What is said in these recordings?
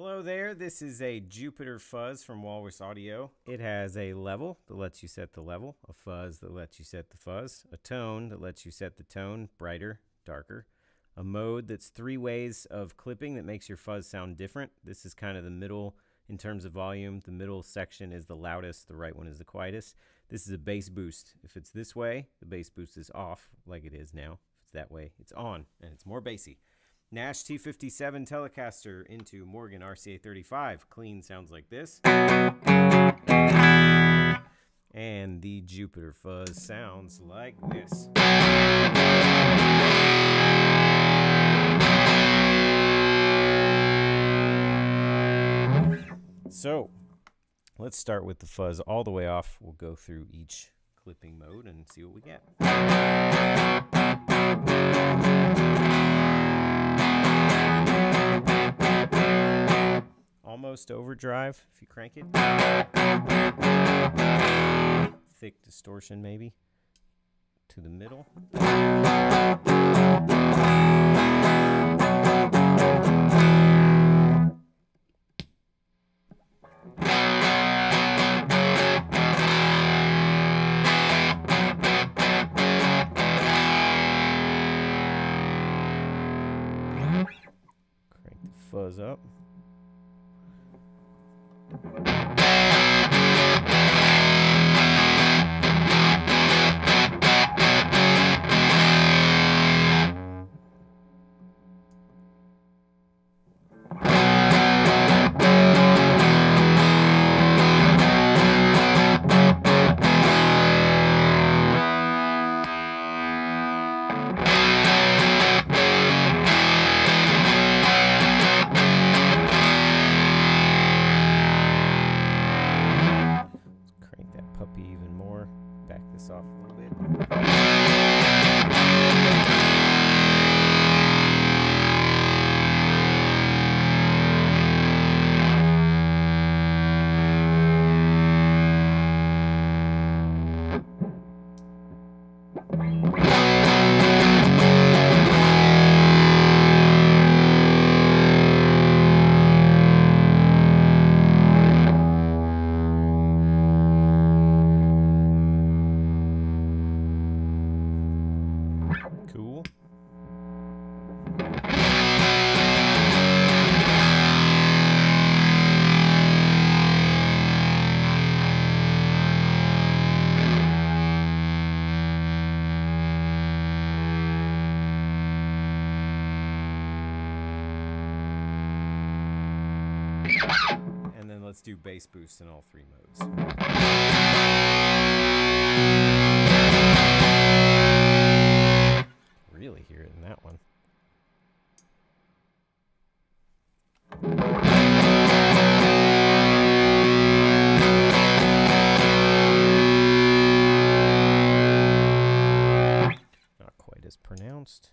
Hello there, this is a Jupiter fuzz from Walrus Audio. It has a level that lets you set the level, a fuzz that lets you set the fuzz, a tone that lets you set the tone, brighter, darker, a mode that's three ways of clipping that makes your fuzz sound different. This is kind of the middle in terms of volume. The middle section is the loudest, the right one is the quietest. This is a bass boost. If it's this way, the bass boost is off like it is now. If it's that way, it's on and it's more bassy. Nash T57 Telecaster into Morgan RCA 35. Clean sounds like this. And the Jupiter Fuzz sounds like this. So, let's start with the fuzz all the way off. We'll go through each clipping mode and see what we get. Almost overdrive if you crank it. Thick distortion maybe to the middle. Crank the fuzz up. Let's do bass boost in all three modes. Really hear it in that one. Not quite as pronounced.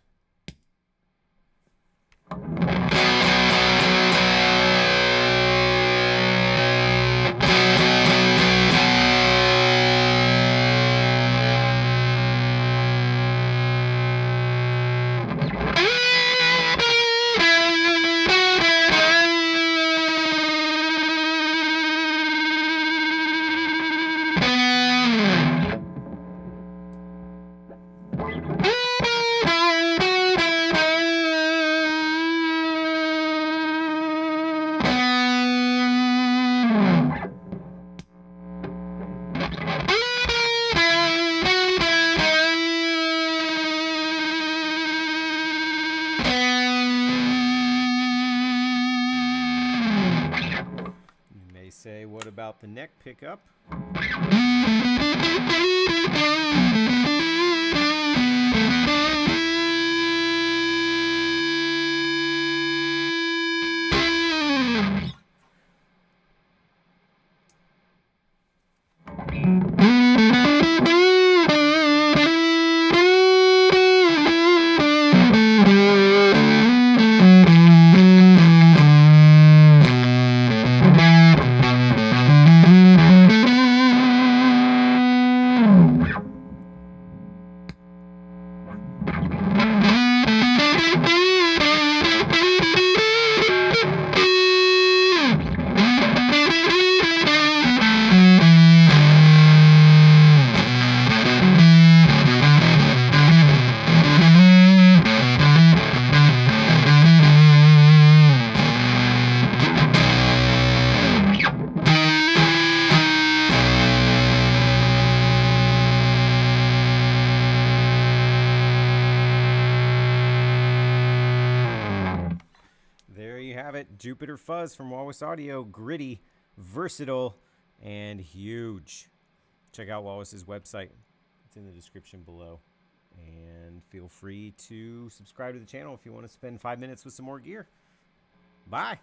About the neck pickup? Have it. Jupiter Fuzz from Walrus Audio. Gritty, versatile, and huge. Check out Walrus's website. It's in the description below. And feel free to subscribe to the channel if you want to spend five minutes with some more gear. Bye.